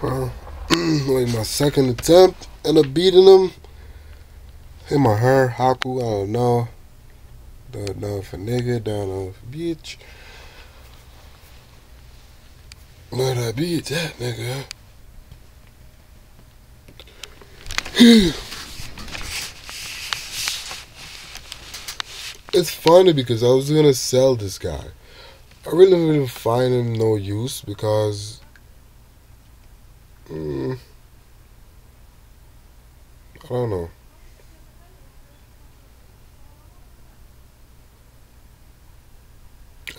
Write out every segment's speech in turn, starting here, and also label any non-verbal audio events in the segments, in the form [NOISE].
[CLEARS THROAT] Like my second attempt, end up beating him. Hit my hair, Haku, I don't know. Don't know if a nigga, don't know if a bitch. But I beat that nigga. [CLEARS THROAT] it's funny because I was gonna sell this guy. I really didn't find him no use because mm, I don't know.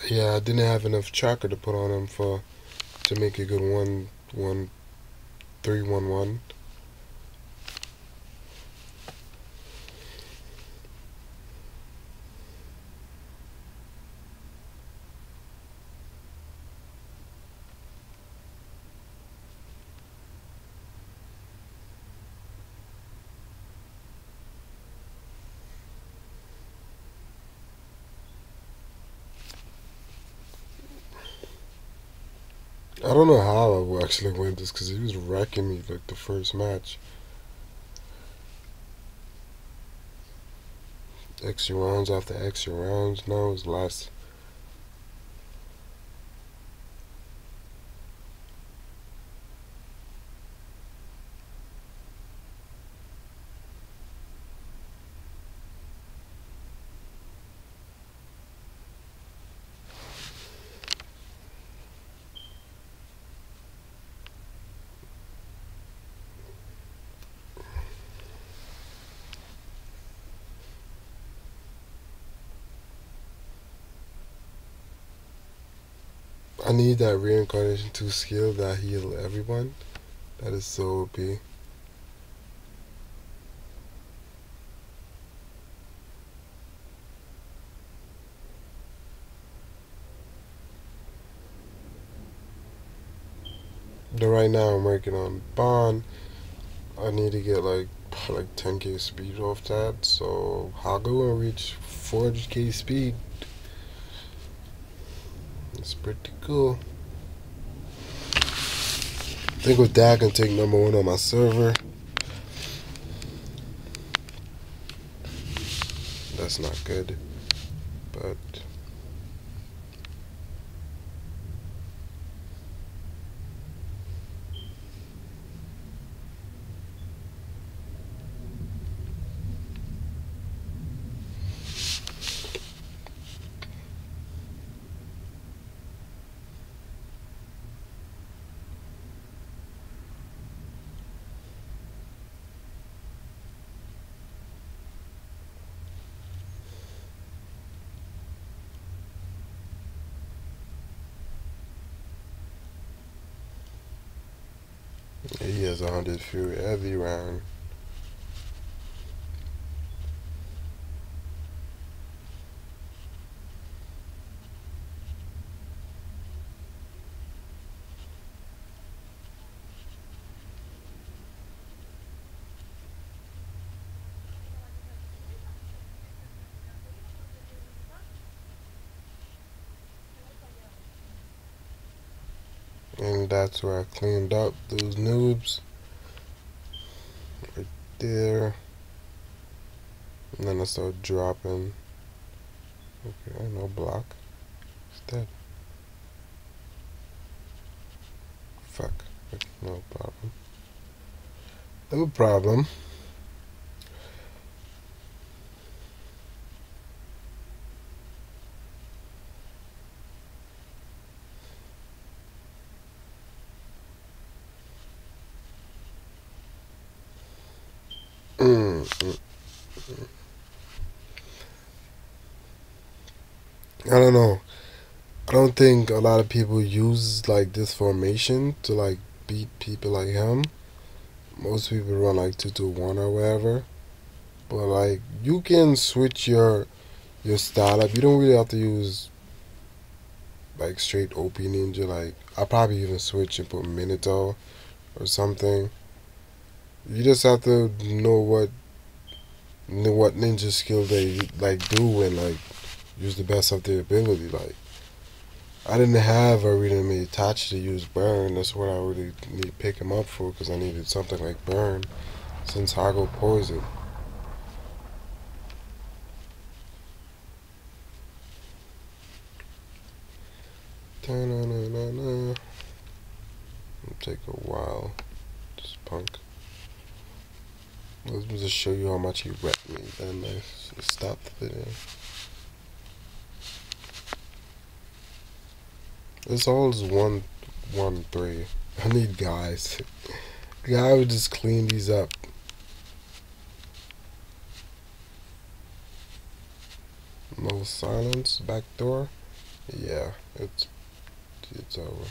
Yeah, I didn't have enough tracker to put on him for to make a good one one three one one. I don't know how I actually win this because he was wrecking me like the first match. Extra rounds after extra rounds. Now it's last. I need that reincarnation 2 skill that heal everyone. That is so OP. But right now I'm working on Bond. I need to get like like 10k speed off that, so I'll go and reach 400k speed. It's pretty cool. I think with that I can take number one on my server. That's not good. But he has a hundred fury every round. And that's where I cleaned up those noobs. Right there. And then I start dropping. Okay, no block. It's dead. Fuck. No problem. No problem. Mm, mm, mm. I don't know. I don't think a lot of people use like this formation to like beat people like him. Most people run like two two one or whatever. But like you can switch your your style up. You don't really have to use like straight OP ninja. Like I probably even switch and put Minato or something. You just have to know what know what ninja skill they like do and like use the best of their ability. Like I didn't have a readme attached to use burn. That's what I really need to pick him up for because I needed something like burn since I go poison. It'll take a while. This punk. Let me just show you how much he wrecked me. Then I stop the video. This all is one, one three. I need guys. Guy would just clean these up. No silence back door. Yeah, it's it's over.